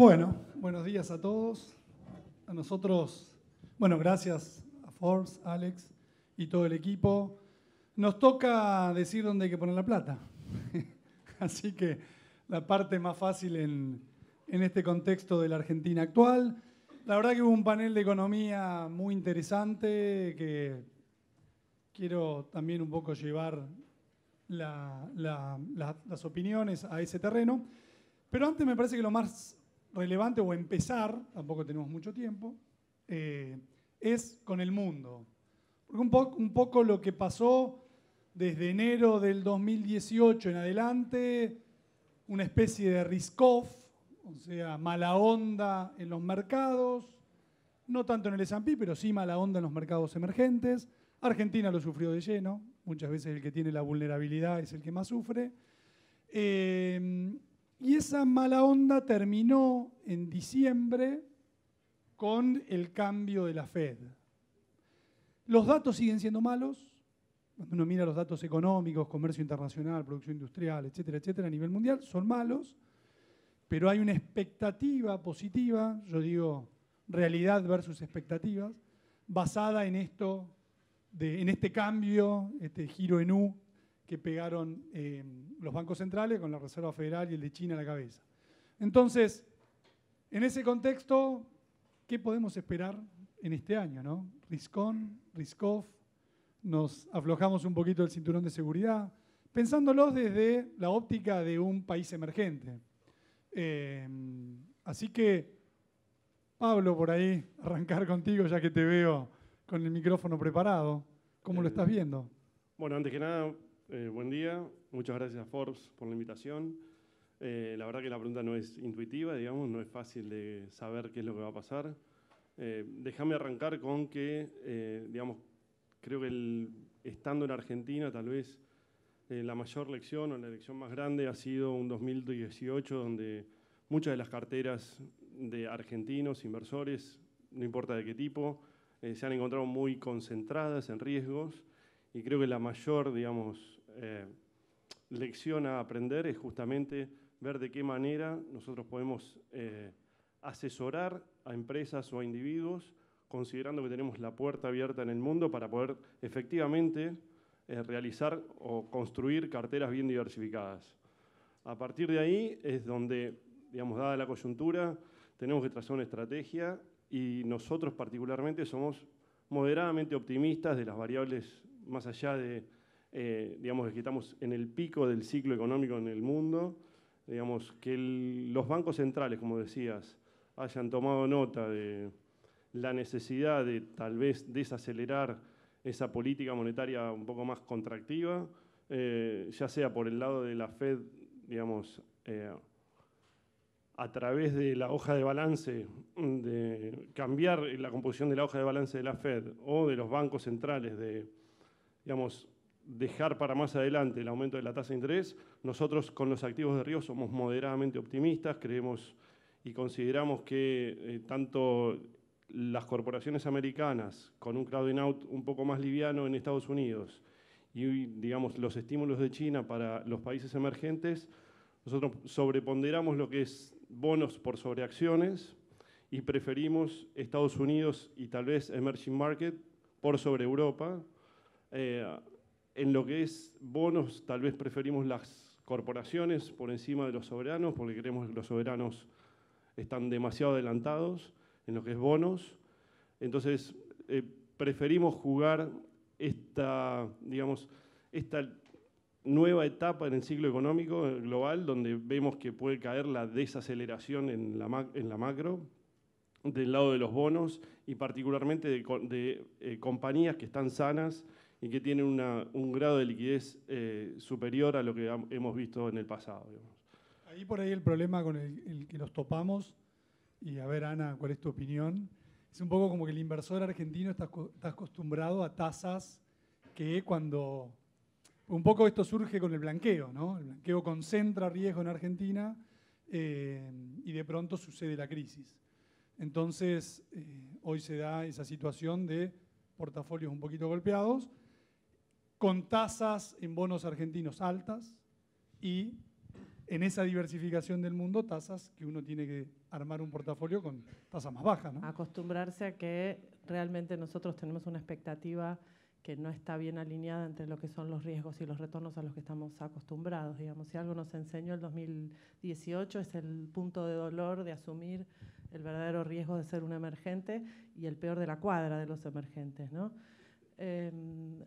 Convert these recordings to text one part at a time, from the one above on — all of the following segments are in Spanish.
Bueno, buenos días a todos. A nosotros, bueno, gracias a Forbes, Alex y todo el equipo. Nos toca decir dónde hay que poner la plata. Así que la parte más fácil en, en este contexto de la Argentina actual. La verdad que hubo un panel de economía muy interesante que quiero también un poco llevar las opiniones a ese terreno. Pero antes me parece que lo más relevante o empezar, tampoco tenemos mucho tiempo, eh, es con el mundo. Porque un, un poco lo que pasó desde enero del 2018 en adelante, una especie de risk-off, o sea, mala onda en los mercados, no tanto en el S&P, pero sí mala onda en los mercados emergentes. Argentina lo sufrió de lleno, muchas veces el que tiene la vulnerabilidad es el que más sufre. Eh, y esa mala onda terminó en diciembre con el cambio de la Fed. Los datos siguen siendo malos. Cuando uno mira los datos económicos, comercio internacional, producción industrial, etcétera, etcétera, a nivel mundial, son malos. Pero hay una expectativa positiva, yo digo realidad versus expectativas, basada en esto, en este cambio, este giro en U que pegaron eh, los bancos centrales con la Reserva Federal y el de China a la cabeza. Entonces, en ese contexto, ¿qué podemos esperar en este año? ¿no? Risk on, risk off, nos aflojamos un poquito el cinturón de seguridad, pensándolos desde la óptica de un país emergente. Eh, así que, Pablo, por ahí, arrancar contigo ya que te veo con el micrófono preparado. ¿Cómo lo estás viendo? Bueno, antes que nada, eh, buen día, muchas gracias a Forbes por la invitación. Eh, la verdad que la pregunta no es intuitiva, digamos, no es fácil de saber qué es lo que va a pasar. Eh, déjame arrancar con que, digamos, creo que estando en Argentina, tal vez la mayor lección o la lección más grande ha sido un 2018 donde muchas de las carteras de argentinos, inversores, no importa de qué tipo, se han encontrado muy concentradas en riesgos y creo que la mayor, digamos, eh, lección a aprender es justamente ver de qué manera nosotros podemos eh, asesorar a empresas o a individuos considerando que tenemos la puerta abierta en el mundo para poder efectivamente eh, realizar o construir carteras bien diversificadas. A partir de ahí es donde, digamos, dada la coyuntura, tenemos que trazar una estrategia y nosotros particularmente somos moderadamente optimistas de las variables más allá de eh, digamos, que estamos en el pico del ciclo económico en el mundo, digamos, que los bancos centrales, como decías, hayan tomado nota de la necesidad de tal vez desacelerar esa política monetaria un poco más contractiva, eh, ya sea por el lado de la Fed, digamos, eh, a través de la hoja de balance, de cambiar la composición de la hoja de balance de la Fed o de los bancos centrales de, digamos, dejar para más adelante el aumento de la tasa de interés. Nosotros con los activos de riesgo somos moderadamente optimistas, creemos y consideramos que eh, tanto las corporaciones americanas con un crowding out un poco más liviano en Estados Unidos y digamos los estímulos de China para los países emergentes, nosotros sobreponderamos lo que es bonos por sobreacciones y preferimos Estados Unidos y tal vez emerging market por sobre Europa. Eh, en lo que es bonos, tal vez preferimos las corporaciones por encima de los soberanos, porque creemos que los soberanos están demasiado adelantados en lo que es bonos. Entonces, eh, preferimos jugar esta, digamos, esta nueva etapa en el ciclo económico global, donde vemos que puede caer la desaceleración en la, en la macro, del lado de los bonos y particularmente de, eh, compañías que están sanas y que tienen un grado de liquidez eh, superior a lo que hemos visto en el pasado. Ahí por ahí el problema con el, que nos topamos, y a ver Ana, ¿cuál es tu opinión? Es un poco como que el inversor argentino está, acostumbrado a tasas que cuando... Un poco esto surge con el blanqueo, ¿no? El blanqueo concentra riesgo en Argentina eh, y de pronto sucede la crisis. Entonces, eh, hoy se da esa situación de portafolios un poquito golpeados con tasas en bonos argentinos altas y en esa diversificación del mundo tasas que uno tiene que armar un portafolio con tasas más bajas. ¿no? Acostumbrarse a que realmente nosotros tenemos una expectativa que no está bien alineada entre lo que son los riesgos y los retornos a los que estamos acostumbrados. Digamos, si algo nos enseñó el 2018 es el punto de dolor de asumir el verdadero riesgo de ser un emergente y el peor de la cuadra de los emergentes. ¿no? Em,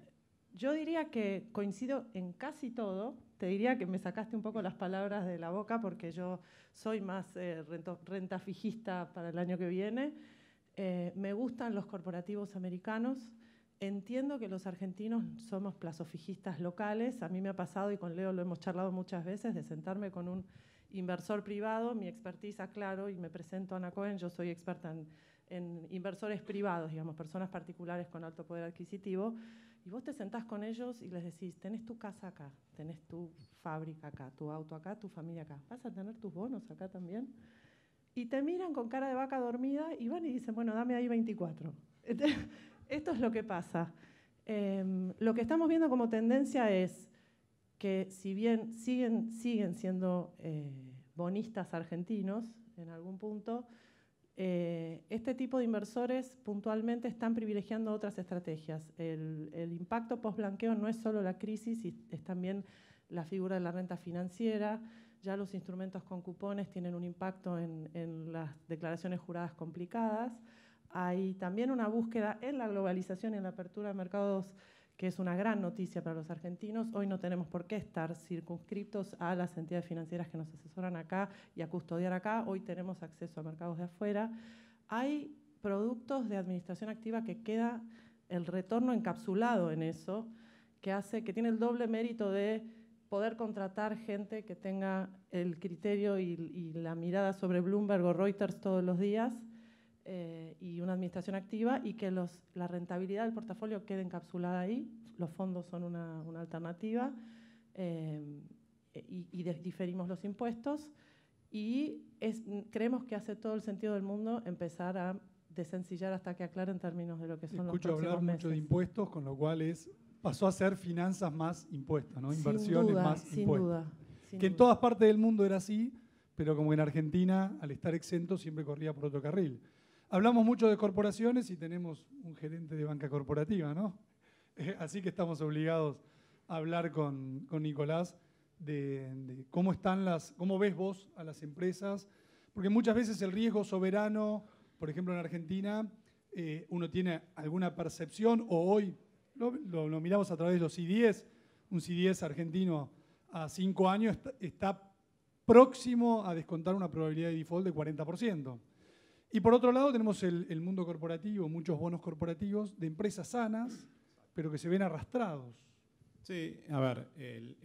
yo diría que coincido en casi todo. Te diría que me sacaste un poco las palabras de la boca porque yo soy más eh, renta fijista para el año que viene. Eh, me gustan los corporativos americanos. Entiendo que los argentinos somos plazofijistas locales. A mí me ha pasado, y con Leo lo hemos charlado muchas veces, de sentarme con un inversor privado. Mi expertise, claro, y me presento a Ana Cohen, yo soy experta en, en inversores privados, digamos, personas particulares con alto poder adquisitivo. Y vos te sentás con ellos y les decís, tenés tu casa acá, tenés tu fábrica acá, tu auto acá, tu familia acá. ¿Vas a tener tus bonos acá también? Y te miran con cara de vaca dormida y van y dicen, bueno, dame ahí 24. Esto es lo que pasa. Em, lo que estamos viendo como tendencia es que si bien siguen, siguen siendo eh, bonistas argentinos en algún punto, eh, este tipo de inversores puntualmente están privilegiando otras estrategias. El, impacto post-blanqueo no es solo la crisis, es también la figura de la renta financiera. Ya los instrumentos con cupones tienen un impacto en, en las declaraciones juradas complicadas. Hay también una búsqueda en la globalización en la apertura de mercados que es una gran noticia para los argentinos. Hoy no tenemos por qué estar circunscriptos a las entidades financieras que nos asesoran acá y a custodiar acá. Hoy tenemos acceso a mercados de afuera. Hay productos de administración activa que queda el retorno encapsulado en eso, que hace que tiene el doble mérito de poder contratar gente que tenga el criterio y, y la mirada sobre Bloomberg o Reuters todos los días eh, y una administración activa y que los, la rentabilidad del portafolio quede encapsulada ahí. Los fondos son una, una alternativa eh, y, y diferimos los impuestos. Y es, creemos que hace todo el sentido del mundo empezar a desencillar hasta que aclare en términos de lo que son Escucho los próximos hablar mucho de impuestos, con lo cual es, pasó a ser finanzas más impuestas, ¿no? inversiones más sin impuestas. Duda, sin que en duda. todas partes del mundo era así, pero como en Argentina, al estar exento, siempre corría por otro carril. Hablamos mucho de corporaciones y tenemos un gerente de banca corporativa, ¿no? Así que estamos obligados a hablar con, Nicolás de, cómo están las, cómo ves vos a las empresas, porque muchas veces el riesgo soberano, por ejemplo en Argentina, eh, uno tiene alguna percepción, o hoy lo, miramos a través de los CDS, un CDS argentino a cinco años está, está próximo a descontar una probabilidad de default de 40%. Y por otro lado tenemos el, mundo corporativo, muchos bonos corporativos de empresas sanas, pero que se ven arrastrados. Sí, a ver, el,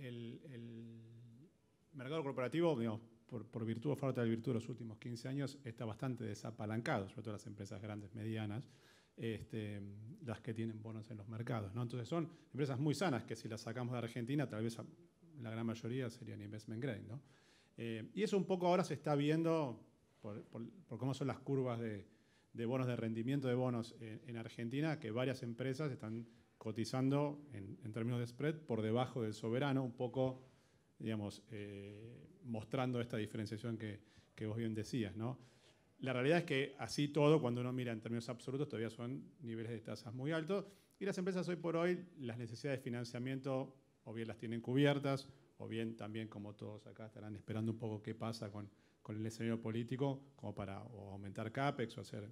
mercado corporativo, digamos, por, por, virtud o falta de virtud, los últimos 15 años está bastante desapalancado, sobre todo las empresas grandes, medianas, este, las que tienen bonos en los mercados. ¿no? Entonces son empresas muy sanas que si las sacamos de Argentina, tal vez la gran mayoría serían investment grade. ¿no? Eh, y eso un poco ahora se está viendo por, cómo son las curvas de, bonos de rendimiento de bonos en, en, Argentina, que varias empresas están cotizando en, en, términos de spread por debajo del soberano, un poco, digamos, eh, mostrando esta diferenciación que, que, vos bien decías, ¿no? La realidad es que así todo, cuando uno mira en términos absolutos, todavía son niveles de tasas muy altos y las empresas hoy por hoy, las necesidades de financiamiento o bien las tienen cubiertas o bien también, como todos acá, estarán esperando un poco qué pasa con, con el escenario político como para o aumentar CAPEX o hacer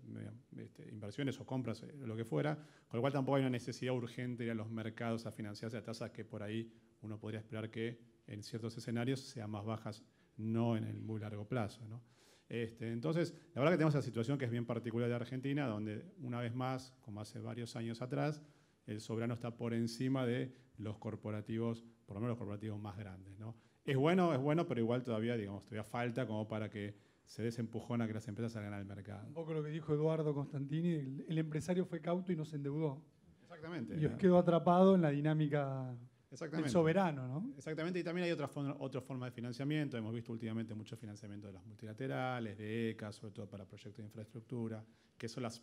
este, inversiones o compras, eh, lo que fuera, con lo cual tampoco hay una necesidad urgente de ir a los mercados a financiarse a tasas que por ahí uno podría esperar que en ciertos escenarios sean más bajas, no en el muy largo plazo. ¿no? Este, entonces, la verdad que tenemos la situación que es bien particular de Argentina, donde una vez más, como hace varios años atrás, el soberano está por encima de los corporativos, por lo menos los corporativos más grandes. ¿no? Es bueno, es bueno, pero igual todavía, digamos, todavía falta como para que se desempujona a que las empresas salgan al mercado. Un poco lo que dijo Eduardo Constantini, el, el empresario fue cauto y no se endeudó. Exactamente. Y ¿no? quedó atrapado en la dinámica del soberano, ¿no? Exactamente, y también hay otra, otra forma de financiamiento. Hemos visto últimamente mucho financiamiento de las multilaterales, de ECA, sobre todo para proyectos de infraestructura, que son las,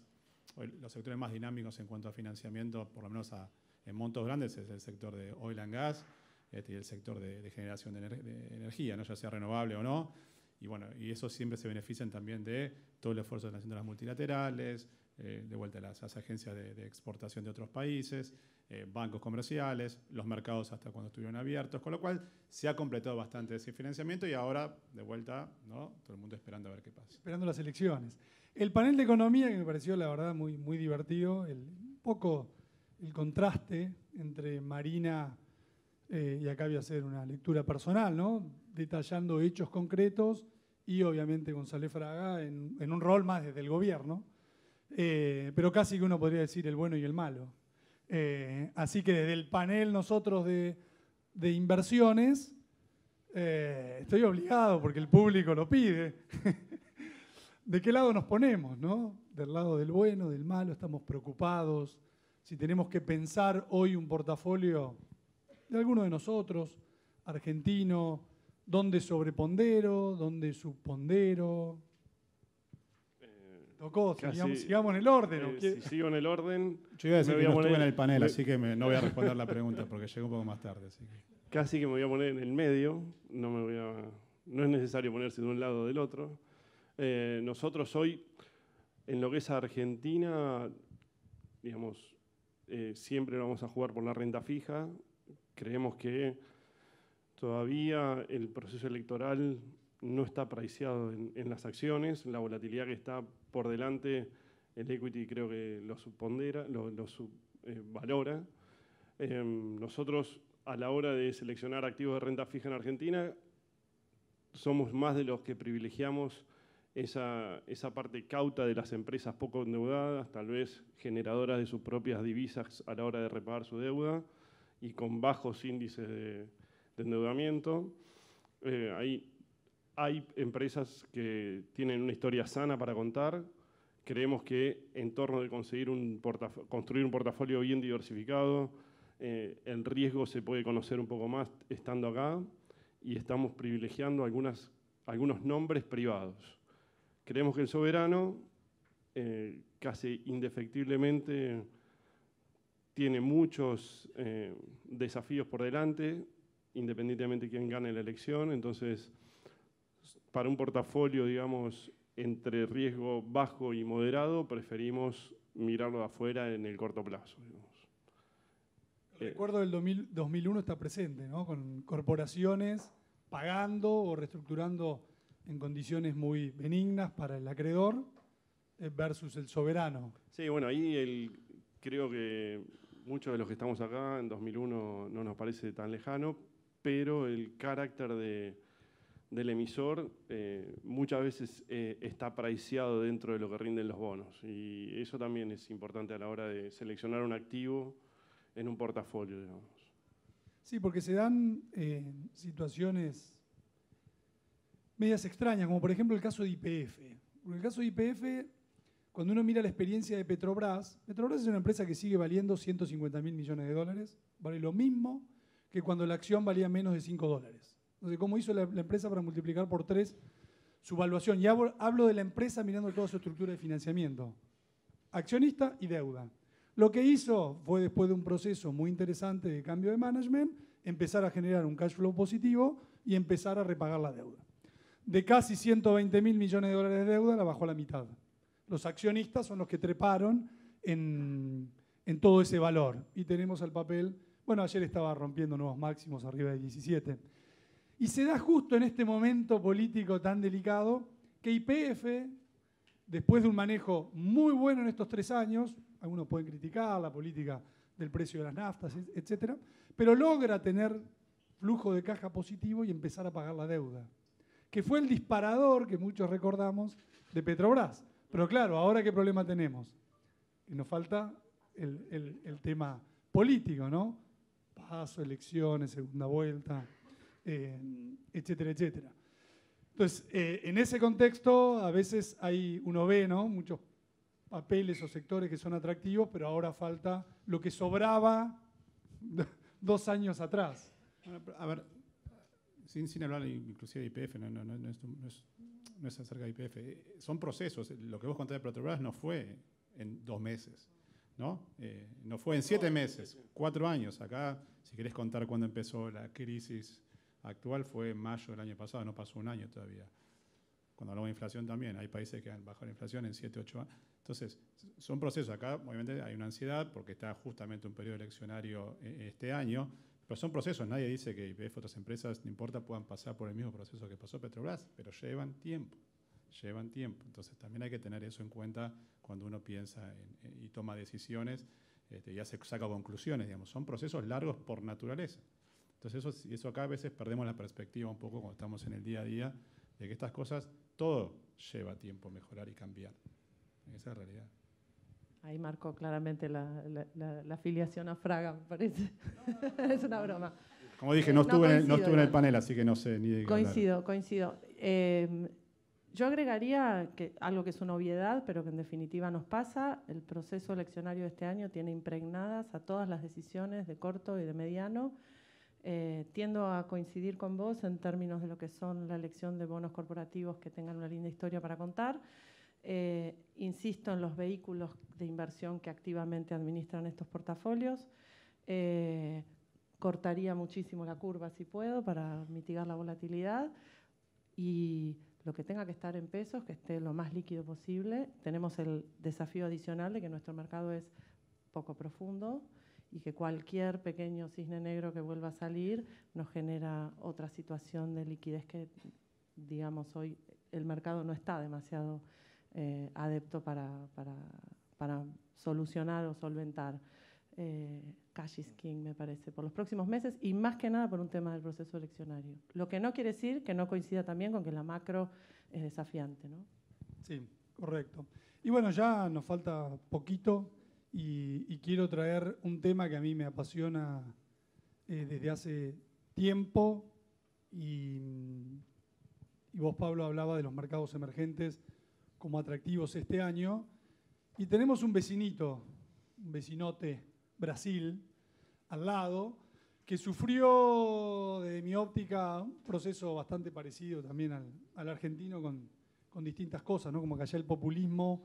los sectores más dinámicos en cuanto a financiamiento, por lo menos a, en montos grandes, es el sector de oil and gas, este, y el sector de, generación de, energía, ¿no? ya sea renovable o no. Y bueno, y eso siempre se benefician también de todo el esfuerzo de las multilaterales, eh, de vuelta las, agencias de, exportación de otros países, eh, bancos comerciales, los mercados hasta cuando estuvieron abiertos, con lo cual se ha completado bastante ese financiamiento y ahora, de vuelta, ¿no? todo el mundo esperando a ver qué pasa. Esperando las elecciones. El panel de economía, que me pareció la verdad muy, muy divertido, el, un poco el contraste entre Marina, eh, y acá voy a hacer una lectura personal, ¿no? detallando hechos concretos, y obviamente González Fraga en, un rol más desde el gobierno eh, pero casi que uno podría decir el bueno y el malo. Eh, así que desde el panel nosotros de, inversiones, eh, estoy obligado porque el público lo pide. ¿De qué lado nos ponemos? ¿no? ¿Del lado del bueno, del malo? ¿Estamos preocupados? Si tenemos que pensar hoy un portafolio de alguno de nosotros, argentino, ¿dónde sobrepondero? ¿Dónde subpondero? Tocó, sigamos, en el orden. Eh, si sigo en el orden. Yo iba a decir que no estuve en el panel, así que no voy a responder la pregunta porque llego un poco más tarde. Casi que me voy a poner en el medio, no, me voy a, no es necesario ponerse de un lado o del otro. Eh, nosotros hoy, en lo que es Argentina, digamos, eh, siempre vamos a jugar por la renta fija. Creemos que todavía el proceso electoral no está priceado en, las acciones, la volatilidad que está por delante, el equity creo que lo subpondera, lo, subvalora. Eh, em, nosotros a la hora de seleccionar activos de renta fija en Argentina, somos más de los que privilegiamos esa, esa, parte cauta de las empresas poco endeudadas, tal vez generadoras de sus propias divisas a la hora de repagar su deuda y con bajos índices de, endeudamiento. Eh, ahí hay empresas que tienen una historia sana para contar. Creemos que en torno de conseguir un construir un portafolio bien diversificado, eh, el riesgo se puede conocer un poco más estando acá y estamos privilegiando algunas, algunos nombres privados. Creemos que el soberano eh, casi indefectiblemente tiene muchos eh, desafíos por delante, independientemente de quién gane la elección. Entonces, para un portafolio, digamos, entre riesgo bajo y moderado, preferimos mirarlo de afuera en el corto plazo. El recuerdo del 2001 está presente, ¿no? Con corporaciones pagando o reestructurando en condiciones muy benignas para el acreedor eh, versus el soberano. Sí, bueno, ahí el, creo que muchos de los que estamos acá en 2001 no nos parece tan lejano, pero el carácter de, del emisor eh, muchas veces eh, está priceado dentro de lo que rinden los bonos. Y eso también es importante a la hora de seleccionar un activo en un portafolio, digamos. Sí, porque se dan eh, situaciones medias extrañas, como por ejemplo el caso de IPF. En el caso de IPF, cuando uno mira la experiencia de Petrobras, Petrobras es una empresa que sigue valiendo 150 mil millones de dólares, vale lo mismo que cuando la acción valía menos de 5 dólares. Entonces, ¿cómo hizo la, empresa para multiplicar por tres su valuación? Y hablo, de la empresa mirando toda su estructura de financiamiento. Accionista y deuda. Lo que hizo fue, después de un proceso muy interesante de cambio de management, empezar a generar un cash flow positivo y empezar a repagar la deuda. De casi 120 mil millones de dólares de deuda, la bajó a la mitad. Los accionistas son los que treparon en, en todo ese valor. Y tenemos el papel, bueno, ayer estaba rompiendo nuevos máximos arriba de 17. Y se da justo en este momento político tan delicado que IPF, después de un manejo muy bueno en estos tres años, algunos pueden criticar la política del precio de las naftas, etc., pero logra tener flujo de caja positivo y empezar a pagar la deuda, que fue el disparador que muchos recordamos de Petrobras. Pero claro, ahora qué problema tenemos? Que nos falta el, el tema político, ¿no? Paso, elecciones, segunda vuelta. Eh, etcétera, etcétera. Entonces, eh, en ese contexto, a veces hay, uno ve ¿no? muchos papeles o sectores que son atractivos, pero ahora falta lo que sobraba dos años atrás. A ver, sin, sin hablar inclusive de IPF, no, no, no, es, no, es, acerca de IPF, son procesos. Lo que vos contaste de Petrobras no fue en dos meses. ¿no? Eh, no fue en siete meses, cuatro años. Acá, si querés contar cuándo empezó la crisis actual, fue en mayo del año pasado, no pasó un año todavía. Cuando hablamos de inflación también, hay países que han bajado la inflación en siete, ocho años. Entonces, son procesos. Acá, obviamente, hay una ansiedad porque está justamente un periodo eleccionario eh, este año, pero son procesos. Nadie dice que IPF otras empresas, no importa, puedan pasar por el mismo proceso que pasó Petrobras, pero llevan tiempo. Llevan tiempo. Entonces, también hay que tener eso en cuenta cuando uno piensa y toma decisiones este, y hace, saca conclusiones. Digamos. Son procesos largos por naturaleza. Entonces, eso, eso acá a veces perdemos la perspectiva un poco cuando estamos en el día a día de que estas cosas, todo lleva tiempo mejorar y cambiar. Esa es la realidad. Ahí marcó claramente la, afiliación a Fraga, me parece. es una broma. Como dije, no estuve, en, el, no estuve en el panel, así que no sé ni de qué Coincido, coincido. Eh, yo agregaría que algo que es una obviedad, pero que en definitiva nos pasa, el proceso eleccionario de este año tiene impregnadas a todas las decisiones de corto y de mediano. Eh, tiendo a coincidir con vos en términos de lo que son la elección de bonos corporativos que tengan una linda historia para contar. Eh, insisto en los vehículos de inversión que activamente administran estos portafolios. Eh, cortaría muchísimo la curva si puedo para mitigar la volatilidad y lo que tenga que estar en pesos, que esté lo más líquido posible. Tenemos el desafío adicional de que nuestro mercado es poco profundo y que cualquier pequeño cisne negro que vuelva a salir nos genera otra situación de liquidez que, digamos, hoy el mercado no está demasiado eh, adepto para, solucionar o solventar. Eh, king, me parece, por los próximos meses y más que nada por un tema del proceso eleccionario. Lo que no quiere decir que no coincida también con que la macro es desafiante. ¿no? Sí, correcto. Y bueno, ya nos falta poquito y, quiero traer un tema que a mí me apasiona eh, desde hace tiempo y, y vos, Pablo, hablaba de los mercados emergentes como atractivos este año. Y tenemos un vecinito, un vecinote, Brasil, al lado, que sufrió, de mi óptica, un proceso bastante parecido también al, argentino con, distintas cosas, ¿no? como que allá el populismo,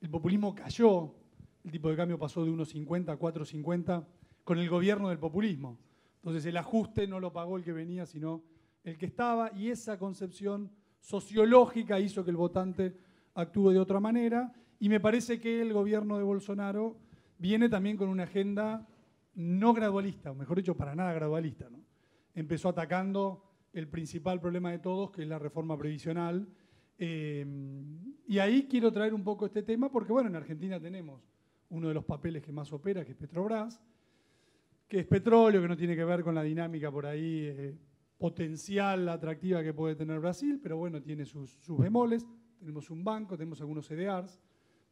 el populismo cayó, el tipo de cambio pasó de 1,50 a 4,50 con el gobierno del populismo. Entonces el ajuste no lo pagó el que venía, sino el que estaba, y esa concepción sociológica hizo que el votante actúe de otra manera. Y me parece que el gobierno de Bolsonaro viene también con una agenda no gradualista, o mejor dicho, para nada gradualista. Empezó atacando el principal problema de todos, que es la reforma previsional. Eh, y ahí quiero traer un poco este tema, porque bueno, en Argentina tenemos uno de los papeles que más opera, que es Petrobras, que es petróleo, que no tiene que ver con la dinámica por ahí eh, potencial, atractiva que puede tener Brasil, pero bueno, tiene sus, sus bemoles tenemos un banco, tenemos algunos CDRs,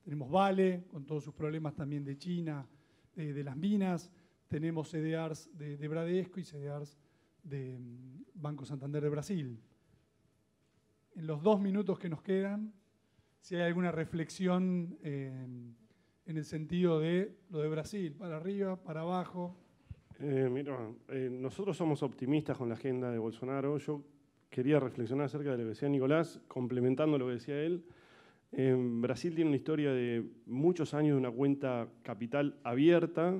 tenemos Vale, con todos sus problemas también de China, de, las minas, tenemos CDRs de, Bradesco y CDRs de mm, Banco Santander de Brasil. En los dos minutos que nos quedan, si hay alguna reflexión eh, en el sentido de lo de Brasil, para arriba, para abajo. Eh, mira, eh, nosotros somos optimistas con la agenda de Bolsonaro. Yo quería reflexionar acerca de lo que decía Nicolás, complementando lo que decía él. Brasil tiene una historia de muchos años de una cuenta capital abierta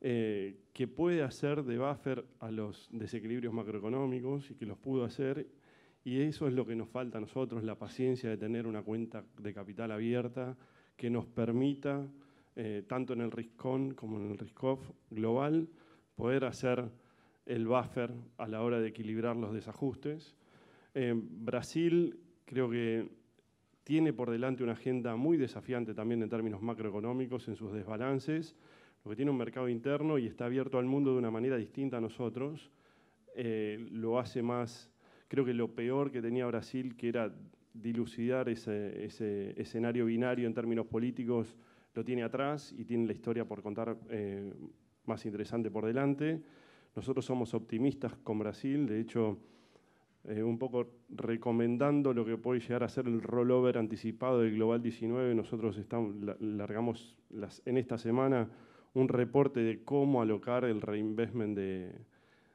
eh, que puede hacer de buffer a los desequilibrios macroeconómicos y que los pudo hacer. Y eso es lo que nos falta a nosotros, la paciencia de tener una cuenta de capital abierta que nos permita, eh, tanto en el RISCON como en el RISCOF global, poder hacer el buffer a la hora de equilibrar los desajustes. Brasil creo que tiene por delante una agenda muy desafiante también en términos macroeconómicos, en sus desbalances, porque tiene un mercado interno y está abierto al mundo de una manera distinta a nosotros. Eh, lo hace más, creo que lo peor que tenía Brasil, que era dilucidar ese, escenario binario en términos políticos, lo tiene atrás y tiene la historia por contar eh, más interesante por delante. Nosotros somos optimistas con Brasil, de hecho, eh, un poco recomendando lo que puede llegar a ser el rollover anticipado del Global 19. Nosotros estamos, largamos en esta semana un reporte de cómo alocar el reinvestment de,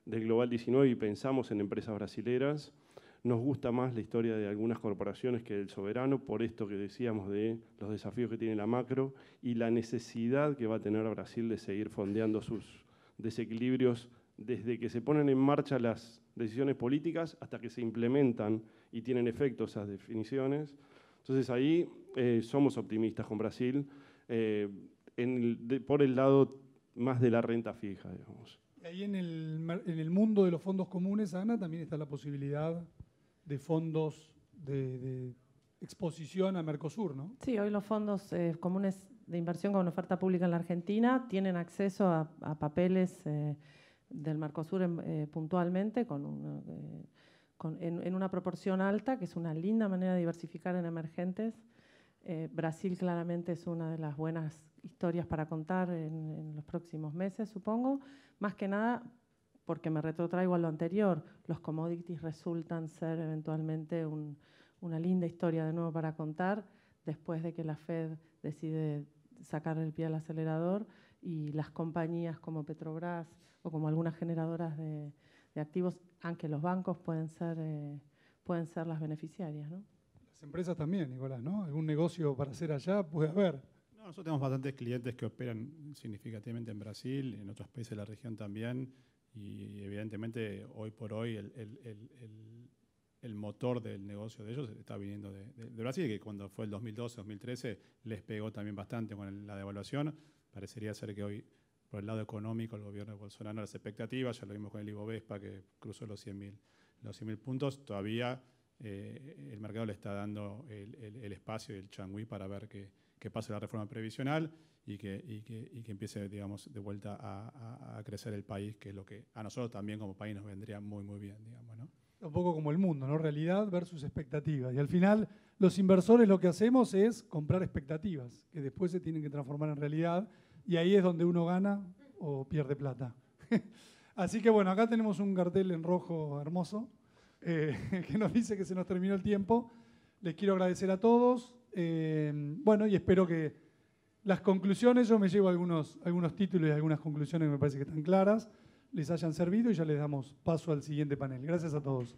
del Global 19 y pensamos en empresas brasileras. nos gusta más la historia de algunas corporaciones que del soberano, por esto que decíamos de los desafíos que tiene la macro y la necesidad que va a tener Brasil de seguir fondeando sus desequilibrios desde que se ponen en marcha las decisiones políticas hasta que se implementan y tienen efecto esas definiciones. Entonces ahí eh, somos optimistas con Brasil eh, por el lado más de la renta fija, digamos. Y ahí en el, en el mundo de los fondos comunes, Ana, también está la posibilidad de fondos de, exposición a Mercosur, ¿no? Sí, hoy los fondos eh, comunes de inversión con oferta pública en la Argentina tienen acceso a, papeles eh, del Mercosur eh, puntualmente con, en, una proporción alta, que es una linda manera de diversificar en emergentes. Brasil claramente es una de las buenas historias para contar en los próximos meses, supongo. Más que nada porque me retrotraigo a lo anterior, los commodities resultan ser eventualmente una linda historia de nuevo para contar después de que la Fed decide sacar el pie al acelerador y las compañías como Petrobras o como algunas generadoras de, activos, aunque los bancos pueden ser, eh, pueden ser las beneficiarias. ¿no? Las empresas también, Nicolás, ¿no? Algún negocio para hacer allá puede haber. nosotros tenemos bastantes clientes que operan significativamente en Brasil, en otros países de la región también y evidentemente hoy por hoy el, el, motor del negocio de ellos está viniendo de, Brasil, que cuando fue el 2012-2013 les pegó también bastante con la devaluación. Parecería ser que hoy, por el lado económico, el gobierno de Bolsonaro las expectativas, ya lo vimos con el Vespa que cruzó los 100.000 los puntos, todavía eh, el mercado le está dando el, espacio y el changui para ver qué, qué pasa la reforma previsional y que, y que, y que empiece, digamos, de vuelta a, a, crecer el país, que es lo que a nosotros también como país nos vendría muy, muy bien, digamos, ¿no? Un poco como el mundo, ¿no? Realidad versus expectativas. Y al final, los inversores lo que hacemos es comprar expectativas, que después se tienen que transformar en realidad, y ahí es donde uno gana o pierde plata. Así que bueno, acá tenemos un cartel en rojo hermoso, eh, que nos dice que se nos terminó el tiempo. Les quiero agradecer a todos. Eh, bueno, y espero que las conclusiones, yo me llevo algunos, algunos títulos y algunas conclusiones que me parece que están claras, les hayan servido y ya les damos paso al siguiente panel. Gracias a todos.